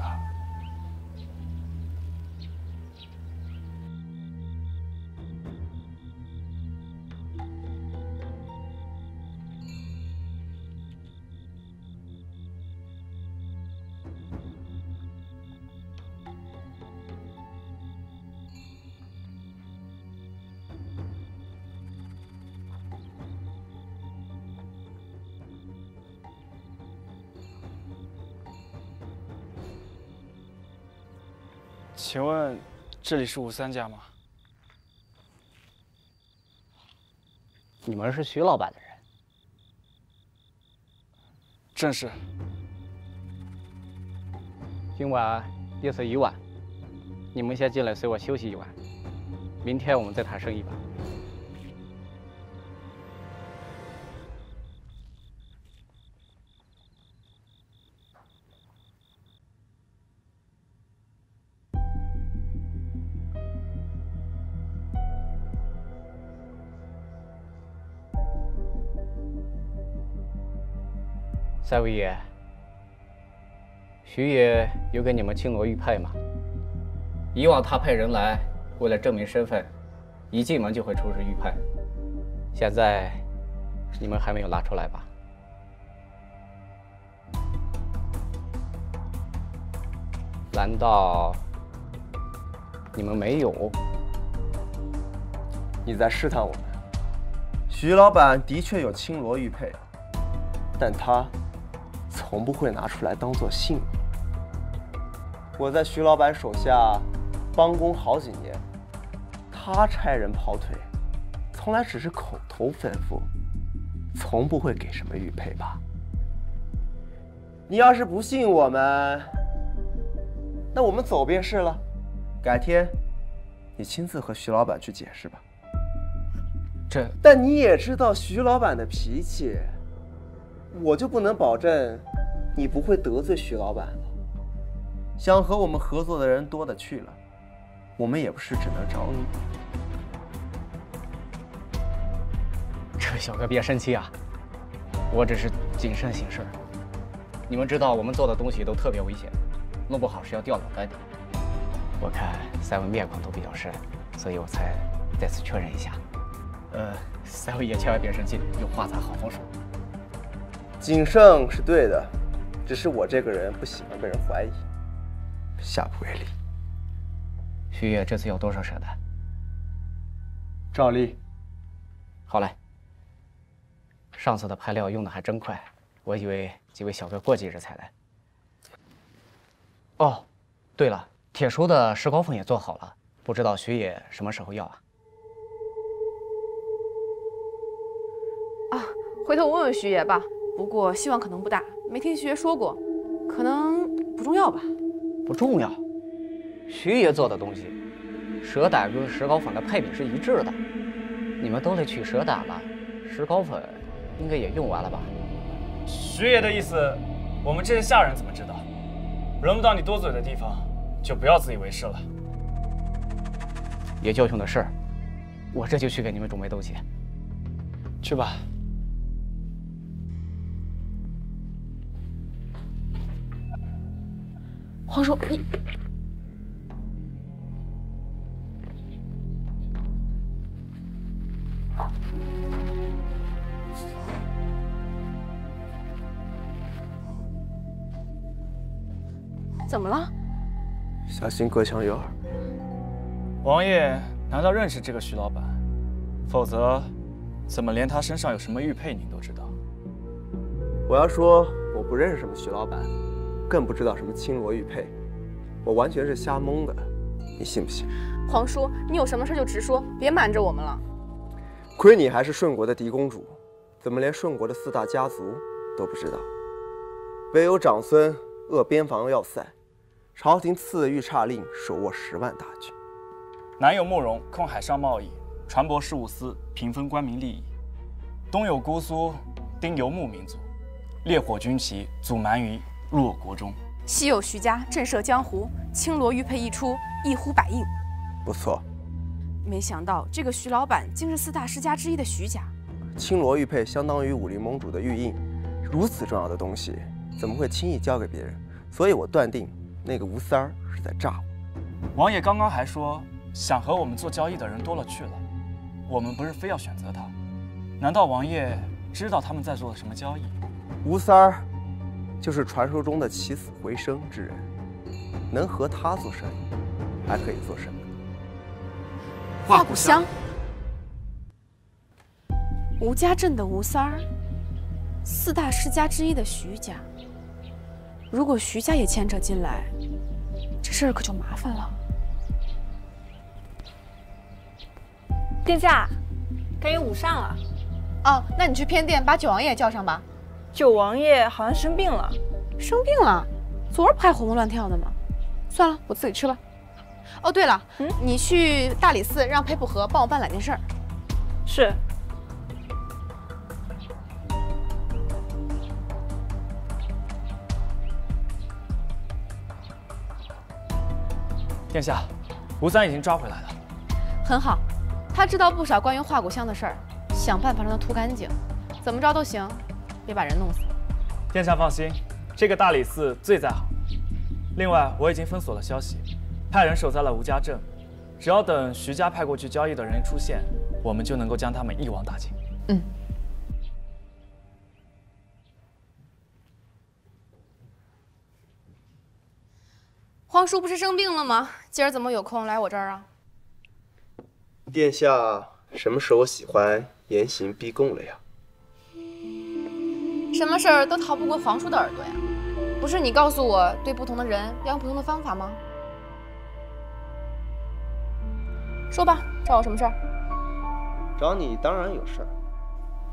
这里是吴三家吗？你们是徐老板的人？正是。今晚夜色已晚，你们先进来随我休息一晚，明天我们再谈生意吧。三位爷，徐爷有给你们青罗玉佩吗？以往他派人来，为了证明身份，一进门就会出示玉佩。现在你们还没有拿出来吧？难道你们没有？你在试探我们？徐老板的确有青罗玉佩，但他。从不会拿出来当做信物。我在徐老板手下帮工好几年，他差人跑腿，从来只是口头吩咐，从不会给什么玉佩吧？你要是不信我们，那我们走便是了。改天你亲自和徐老板去解释吧。这……但你也知道徐老板的脾气。我就不能保证你不会得罪徐老板了。想和我们合作的人多的去了，我们也不是只能找你。这位小哥别生气啊，我只是谨慎行事。你们知道我们做的东西都特别危险，弄不好是要掉脑袋的。我看三位面孔都比较深，所以我才再次确认一下。呃，三位也千万别生气，有话咱好好说。谨慎是对的，只是我这个人不喜欢被人怀疑，下不为例。徐爷这次有多少蛇的？照例。好嘞。上次的拍料用的还真快，我以为几位小哥过几日才来。哦，对了，铁叔的石膏粉也做好了，不知道徐野什么时候要啊？回头问问徐爷吧。不过希望可能不大，没听徐爷说过，可能不重要吧。不重要。徐爷做的东西，蛇胆跟石膏粉的配比是一致的。你们都得取蛇胆了，石膏粉应该也用完了吧？徐爷的意思，我们这些下人怎么知道？轮不到你多嘴的地方，就不要自以为是了。爷教训的是，我这就去给你们准备东西。去吧。皇叔，你怎么了？小心隔墙有耳。王爷难道认识这个徐老板？否则，怎么连他身上有什么玉佩您都知道？我要说我不认识什么徐老板，更不知道什么青罗玉佩，我完全是瞎蒙的，你信不信？皇叔，你有什么事就直说，别瞒着我们了。亏你还是顺国的嫡公主，怎么连顺国的四大家族都不知道？唯有长孙扼边防要塞，朝廷赐御差令，手握十万大军。南有慕容控海上贸易，船舶事务司平分官民利益；东有姑苏丁游牧民族，烈火军旗阻蛮夷入我国中；西有徐家震慑江湖，青罗玉佩一出，一呼百应。不错。没想到这个徐老板竟是四大世家之一的徐家。青罗玉佩相当于武林盟主的玉印，如此重要的东西，怎么会轻易交给别人？所以我断定那个吴三儿是在诈我。王爷刚刚还说想和我们做交易的人多了去了，我们不是非要选择他？难道王爷知道他们在做什么交易？吴三儿就是传说中的起死回生之人，能和他做生意，还可以做什么？画骨香，吴家镇的吴三儿，四大世家之一的徐家。如果徐家也牵扯进来，这事儿可就麻烦了。殿下，该有午膳了。哦，那你去偏殿把九王爷叫上吧。九王爷好像生病了。生病了？昨儿不还活蹦乱跳的吗？算了，我自己吃吧。哦，对了，嗯，你去大理寺让裴普和帮我办两件事。是。殿下，吴三已经抓回来了。很好，他知道不少关于化骨香的事儿，想办法让他吐干净，怎么着都行，别把人弄死。殿下放心，这个大理寺最在行。另外，我已经封锁了消息。派人守在了吴家镇，只要等徐家派过去交易的人出现，我们就能够将他们一网打尽。嗯。皇叔不是生病了吗？今儿怎么有空来我这儿啊？殿下什么时候喜欢严刑逼供了呀？什么事儿都逃不过皇叔的耳朵呀！不是你告诉我，对不同的人要用不同的方法吗？说吧，找我什么事儿？找你当然有事儿，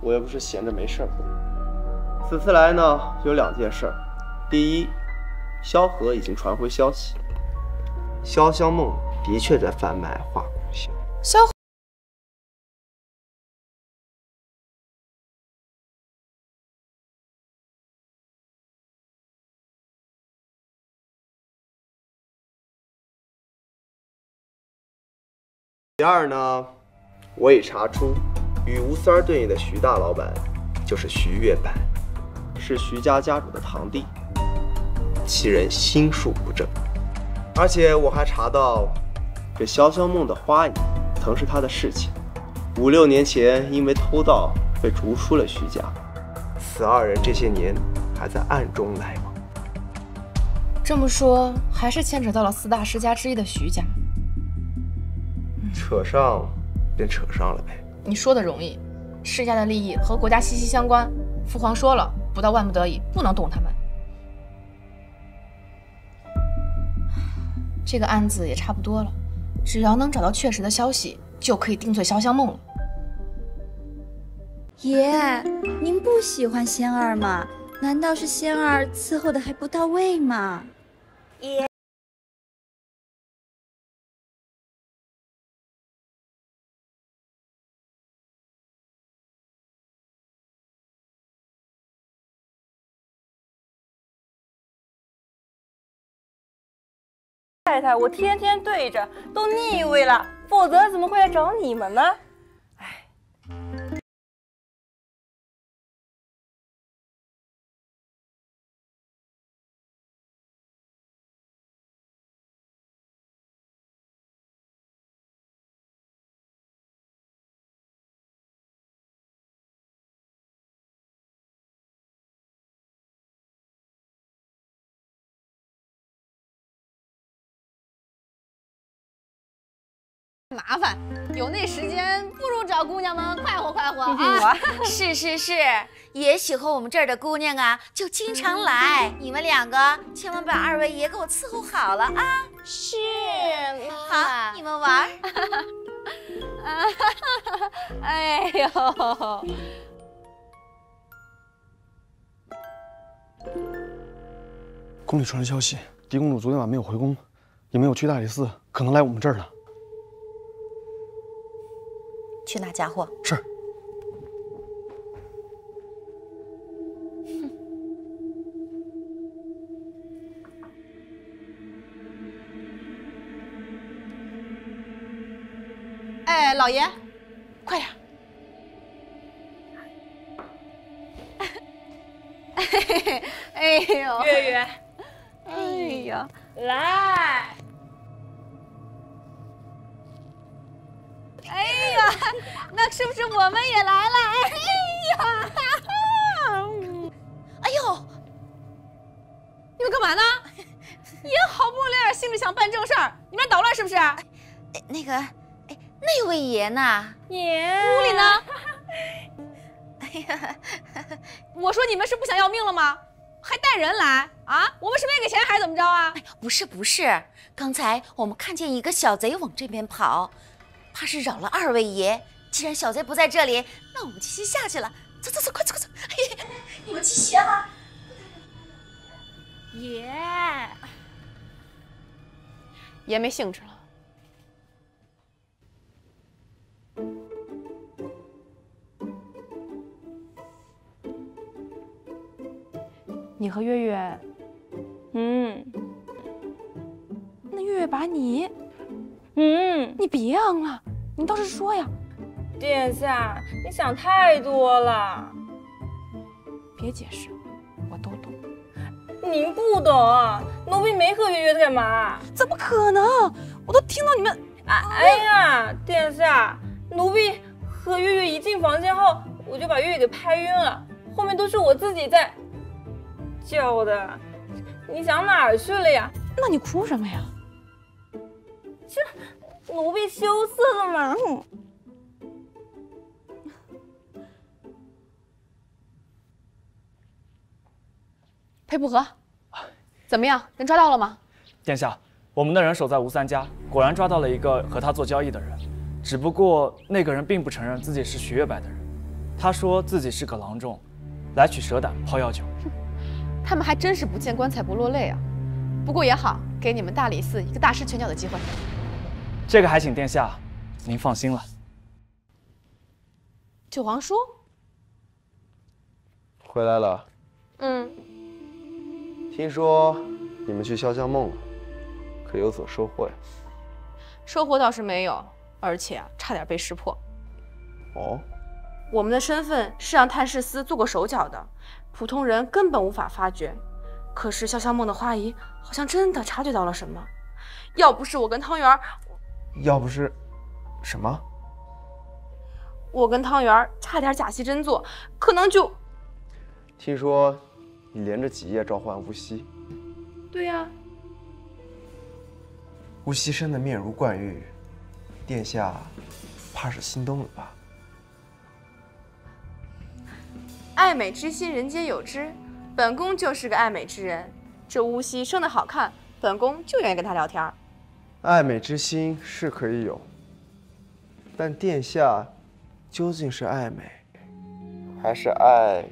我又不是闲着没事儿做。此次来呢，有两件事。第一，萧何已经传回消息，潇湘梦的确在贩卖化骨香。萧。第二呢，我已查出与吴三儿对应的徐大老板就是徐月板，是徐家家主的堂弟，其人心术不正。而且我还查到，这潇潇梦的花影曾是他的侍妾，五六年前因为偷盗被逐出了徐家。此二人这些年还在暗中来往。这么说，还是牵扯到了四大世家之一的徐家。扯上便扯上了呗。你说的容易，世家的利益和国家息息相关。父皇说了，不到万不得已不能动他们。这个案子也差不多了，只要能找到确实的消息，就可以定罪潇湘梦了。爷，您不喜欢仙儿吗？难道是仙儿伺候的还不到位吗？爷。太太，我天天对着都腻味了，否则怎么会来找你们呢？麻烦，有那时间不如找姑娘们快活快活啊！是是 是，爷喜欢我们这儿的姑娘啊，就经常来。你们两个千万把二位爷给我伺候好了啊！是，好，你们玩。哎呦！宫里传来消息，狄公主昨天晚没有回宫，也没有去大理寺，可能来我们这儿了。去拿家伙。是。哎，老爷，快点！哎呦，月月，哎呀，来！哎呀，那是不是我们也来了？哎呀，哎呦，你们干嘛呢？爷好不容易来点兴致，想办正事儿，你们捣乱是不是？那个，哎，那位爷呢？爷，屋里呢？哎呀，我说你们是不想要命了吗？还带人来啊？我们是没给钱还是怎么着啊？不是不是，刚才我们看见一个小贼往这边跑。怕是扰了二位爷。既然小贼不在这里，那我们就先下去了。走走走，快走快走！你们继续啊。爷，爷没兴致了。你和月月，嗯，那月月把你。嗯，你别昂了，你倒是说呀！殿下，你想太多了。别解释，我都懂。您不懂，奴婢没和月月干嘛？怎么可能？我都听到你们……哎呀，殿下，奴婢和月月一进房间后，我就把月月给拍晕了，后面都是我自己在叫的。你想哪儿去了呀？那你哭什么呀？这奴婢羞涩了吗？裴不和，怎么样？人抓到了吗？殿下，我们的人守在吴三家，果然抓到了一个和他做交易的人。只不过那个人并不承认自己是徐月白的人，他说自己是个郎中，来取蛇胆泡药酒。他们还真是不见棺材不落泪啊！不过也好，给你们大理寺一个大施拳脚的机会。这个还请殿下您放心了。九皇叔回来了。嗯。听说你们去潇湘梦了，可有所收获呀？收获倒是没有，而且啊，差点被识破。哦。我们的身份是让探视司做过手脚的，普通人根本无法发觉。可是潇湘梦的花姨好像真的察觉到了什么，要不是我跟汤圆，要不是什么，我跟汤圆差点假戏真做，可能就……听说你连着几夜召唤乌溪，对呀。乌溪生的面如冠玉，殿下怕是心动了吧？爱美之心，人皆有之。本宫就是个爱美之人，这乌溪生的好看，本宫就愿意跟他聊天。爱美之心是可以有，但殿下究竟是爱美，还是爱？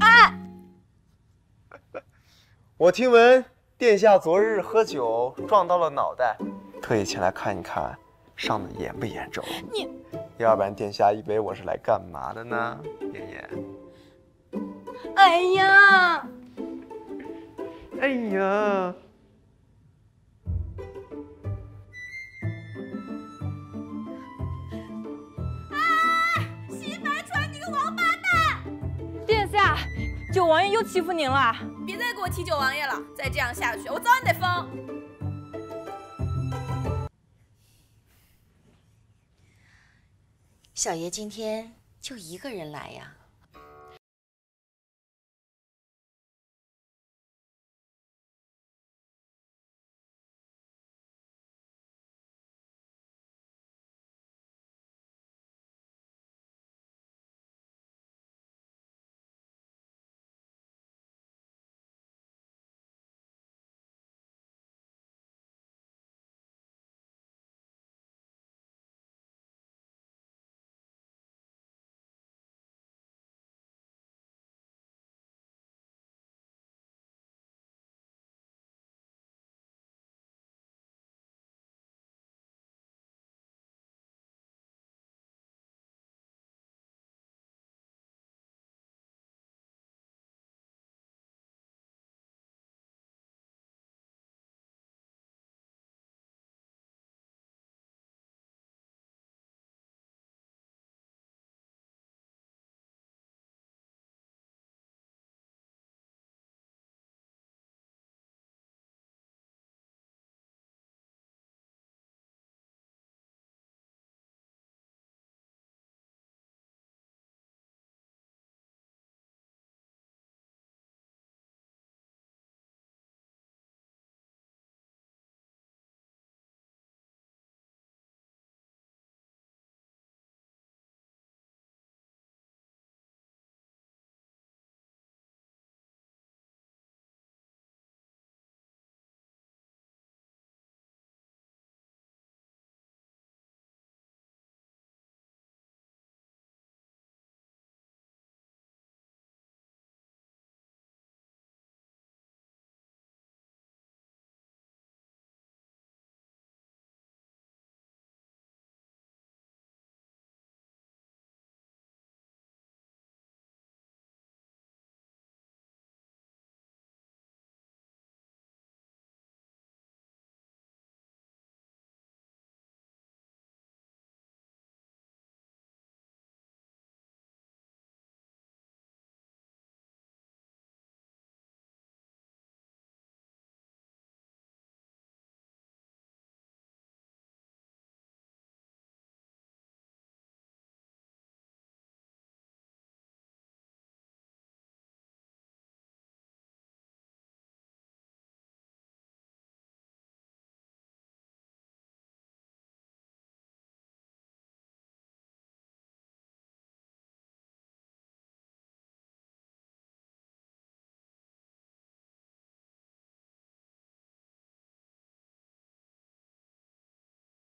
爱。我听闻殿下昨日喝酒撞到了脑袋，特意前来看一看，伤的严不严重？你，要不然殿下以为我是来干嘛的呢？妍妍。哎呀，哎呀。西白川，你个王八蛋！殿下，九王爷又欺负您了。别再给我提九王爷了，再这样下去，我早晚得疯。小爷今天就一个人来呀。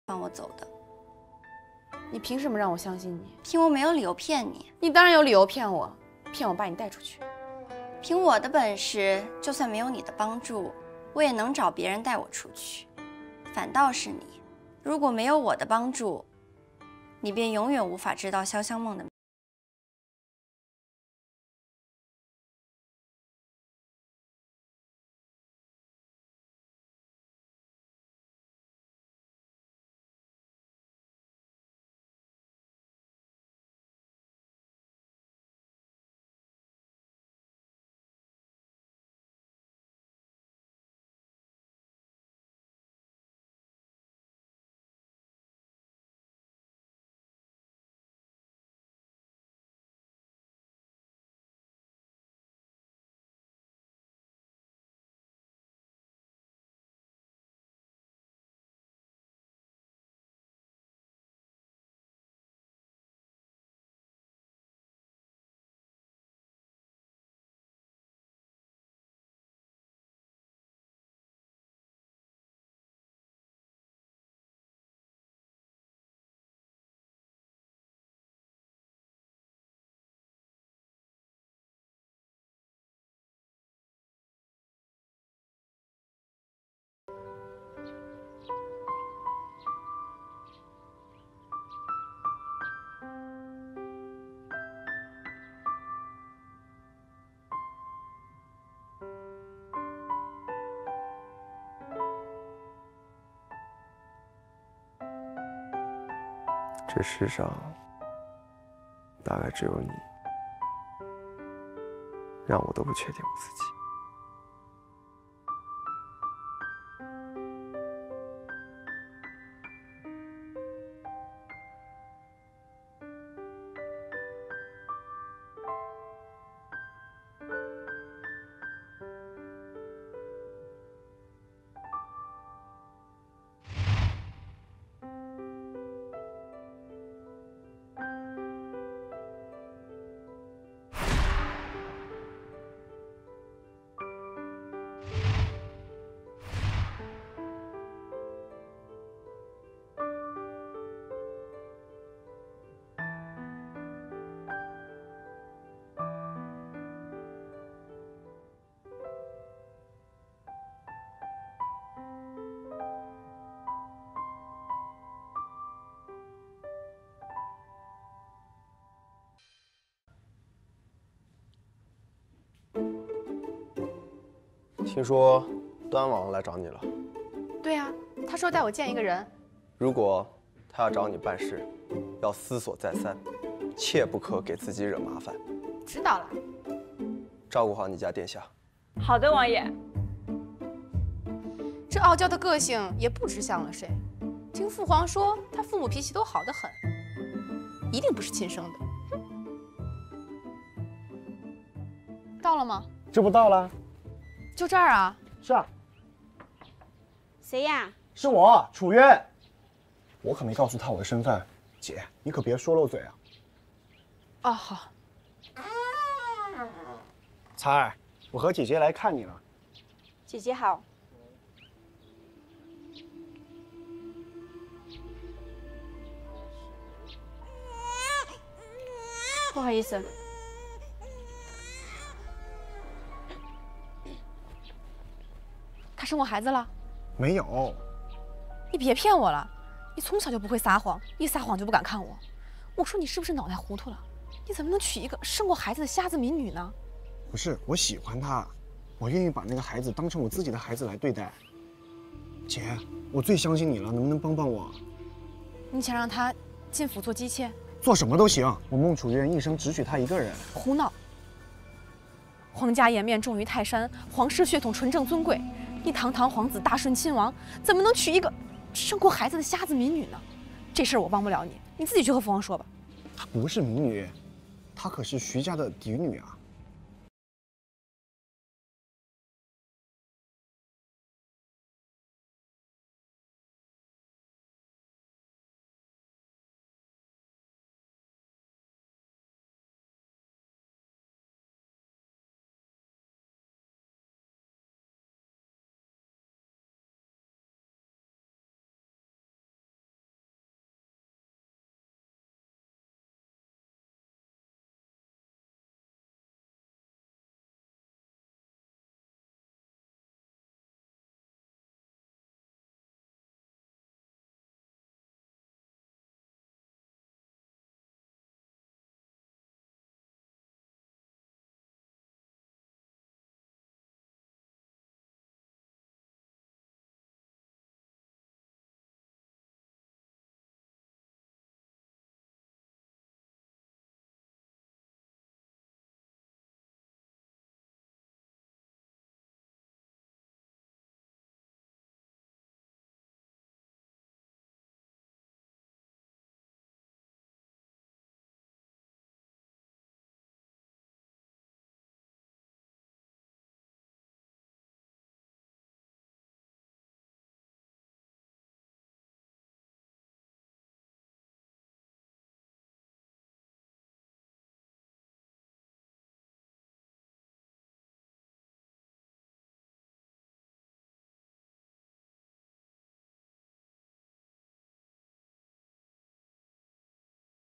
放我走的。你凭什么让我相信你？凭我没有理由骗你。你当然有理由骗我，骗我把你带出去。凭我的本事，就算没有你的帮助，我也能找别人带我出去。反倒是你，如果没有我的帮助，你便永远无法知道潇湘梦的。这世上大概只有你，让我都不确定我自己。听说端王来找你了。对呀、他说带我见一个人。如果他要找你办事，要思索再三，切不可给自己惹麻烦，知道了。照顾好你家殿下。好的，王爷。这傲娇的个性也不知像了谁。听父皇说，他父母脾气都好得很，一定不是亲生的。哼到了吗？这不到了？就这儿啊？是啊，谁呀？是我楚渊。我可没告诉他我的身份，姐，你可别说漏嘴啊。哦，好。彩儿，我和姐姐来看你了。姐姐好。不好意思。生过孩子了？没有，你别骗我了，你从小就不会撒谎，一撒谎就不敢看我。我说你是不是脑袋糊涂了？你怎么能娶一个生过孩子的瞎子民女呢？不是，我喜欢她，我愿意把那个孩子当成我自己的孩子来对待。姐，我最相信你了，能不能帮帮我？你想让他进府做姬妾？做什么都行，我孟楚渊一生只娶她一个人。胡闹！皇家颜面重于泰山，皇室血统纯正尊贵。你堂堂皇子大顺亲王，怎么能娶一个生过孩子的瞎子民女呢？这事儿我帮不了你，你自己去和父王说吧。她不是民女，她可是徐家的嫡女啊。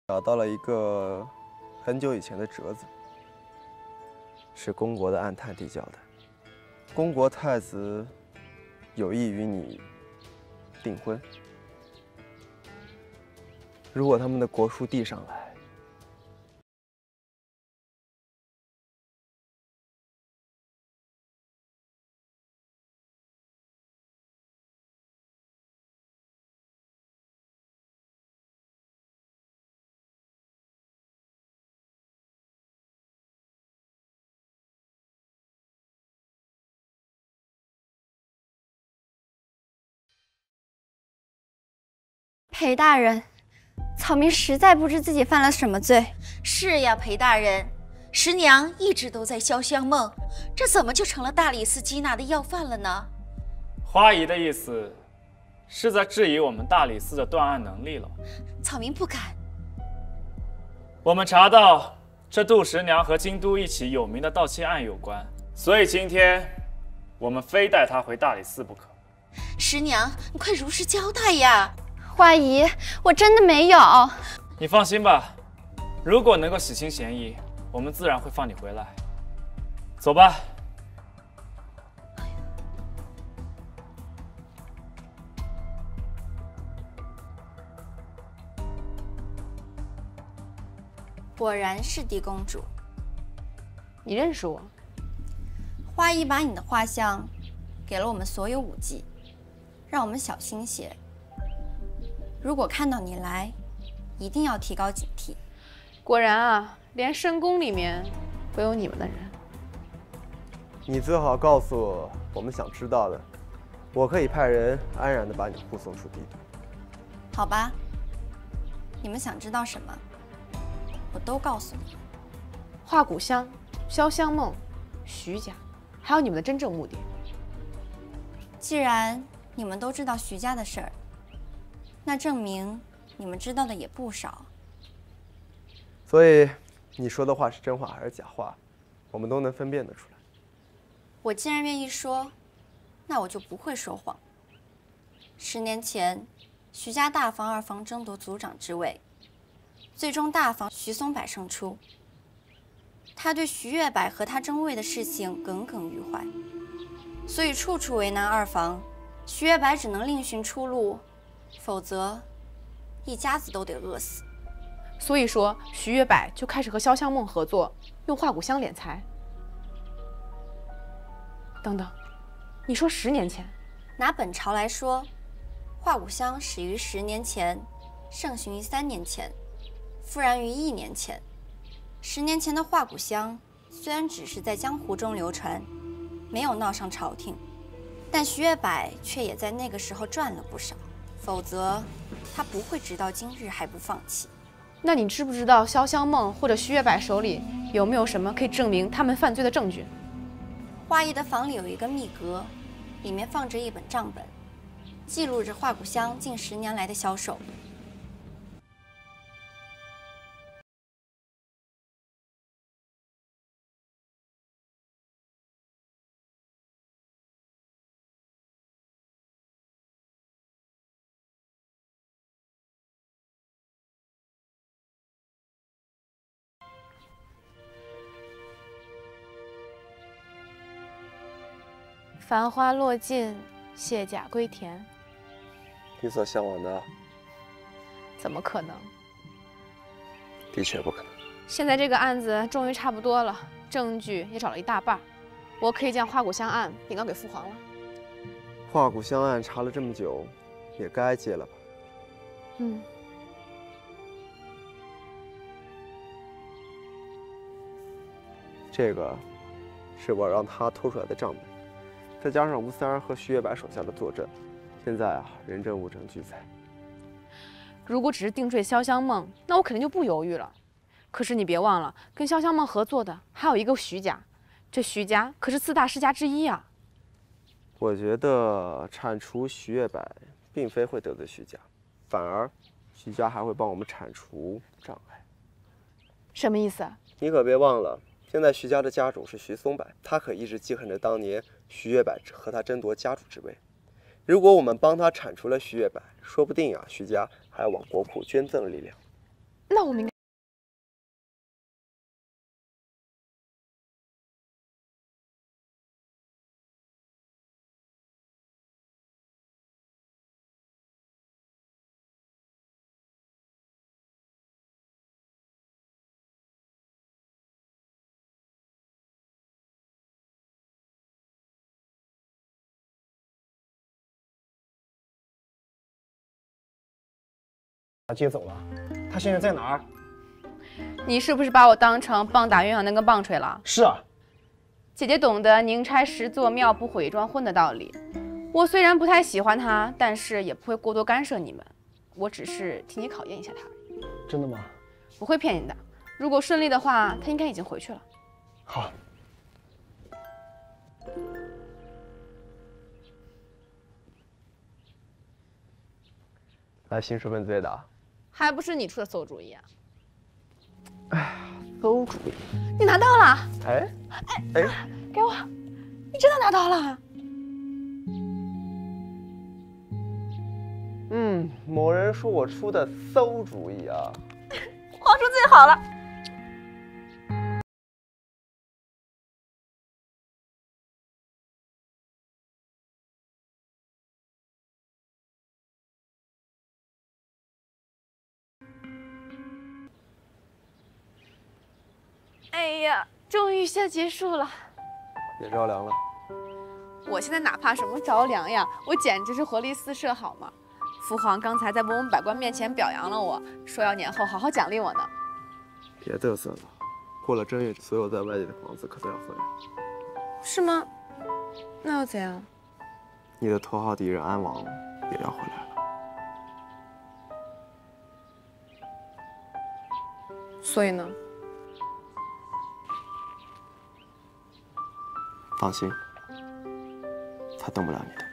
找到了一个很久以前的折子，是公国的暗探递交的。公国太子有意与你订婚，如果他们的国书递上来，裴大人，草民实在不知自己犯了什么罪。是呀，裴大人，十娘一直都在潇湘梦，这怎么就成了大理寺缉拿的要犯了呢？花姨的意思是在质疑我们大理寺的断案能力了。草民不敢。我们查到这杜十娘和京都一起有名的盗窃案有关，所以今天我们非带她回大理寺不可。十娘，你快如实交代呀！花姨，我真的没有。你放心吧，如果能够洗清嫌疑，我们自然会放你回来。走吧。果然是狄公主，你认识我？花姨把你的画像给了我们所有武技，让我们小心些。如果看到你来，一定要提高警惕。果然啊，连深宫里面都有你们的人。你最好告诉我我们想知道的，我可以派人安然的把你护送出地都。好吧，你们想知道什么，我都告诉你。画骨香、潇湘梦、徐家，还有你们的真正目的。既然你们都知道徐家的事儿，那证明你们知道的也不少。所以，你说的话是真话还是假话，我们都能分辨得出来。我既然愿意说，那我就不会说谎。十年前，徐家大房二房争夺族长之位，最终大房徐松柏胜出。他对徐月柏和他争位的事情耿耿于怀，所以处处为难二房。徐月柏只能另寻出路，否则一家子都得饿死。所以说，徐月柏就开始和潇湘梦合作，用化骨香敛财。等等，你说十年前？拿本朝来说，化骨香始于十年前，盛行于三年前，复燃于一年前。十年前的化骨香虽然只是在江湖中流传，没有闹上朝廷，但徐月柏却也在那个时候赚了不少。否则，他不会直到今日还不放弃。那你知不知道潇湘梦或者徐月柏手里有没有什么可以证明他们犯罪的证据？花艺的房里有一个密格，里面放着一本账本，记录着画骨香近十年来的销售。繁花落尽，卸甲归田。你所向往的，怎么可能？的确不可能。现在这个案子终于差不多了，证据也找了一大半，我可以将花骨香案禀告给父皇了。花骨香案查了这么久，也该结了吧？嗯。这个是我让他偷出来的账本。再加上吴三儿和徐月白手下的坐镇，现在啊，人证物证俱在。如果只是定罪潇湘梦，那我肯定就不犹豫了。可是你别忘了，跟潇湘梦合作的还有一个徐家，这徐家可是四大世家之一啊。我觉得铲除徐月白，并非会得罪徐家，反而徐家还会帮我们铲除障碍。什么意思？你可别忘了。现在徐家的家主是徐松柏，他可一直记恨着当年徐月柏和他争夺家主之位。如果我们帮他铲除了徐月柏，说不定啊，徐家还要往国库捐赠力量。那我们应该。接走了，他现在在哪儿？你是不是把我当成棒打鸳鸯那根棒槌了？是啊，姐姐懂得宁拆十座庙不毁一桩婚的道理。我虽然不太喜欢他，但是也不会过多干涉你们。我只是替你考验一下他，真的吗？不会骗你的。如果顺利的话，他应该已经回去了。好。来，新书本最大。还不是你出的馊主意啊！哎呀，馊主意！你拿到了？哎哎哎，给我！你真的拿到了？嗯，某人说我出的馊主意啊！皇叔最好了。下结束了。别着凉了。我现在哪怕什么着凉呀，我简直是活力四射，好吗？父皇刚才在文武百官面前表扬了我，说要年后好好奖励我呢。别嘚瑟了，过了正月，所有在外地的皇子可都要回来。是吗？那又怎样？你的头号敌人安王也要回来了。所以呢？放心，他动不了你的。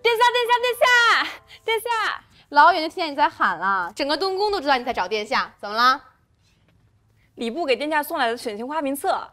殿下，殿下，殿下，殿下！老远就听见你在喊了，整个东宫都知道你在找殿下，怎么了？礼部给殿下送来的选情花名册。